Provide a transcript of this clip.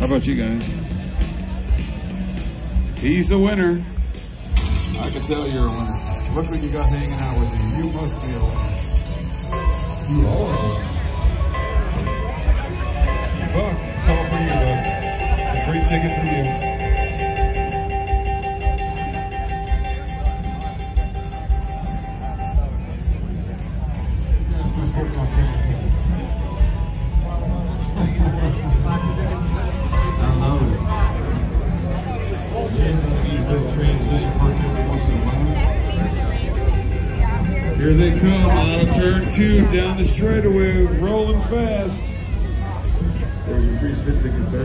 How about you guys? He's the winner. I can tell you're a winner. Look what you got hanging out with you. You must be a winner. You are. a Buck, it's all for you, Buck. A free ticket for you. Everybody needs a little transmission work every once in a while. Here they come out of turn two down the straightaway, rolling fast. There's your free spin ticket, sir.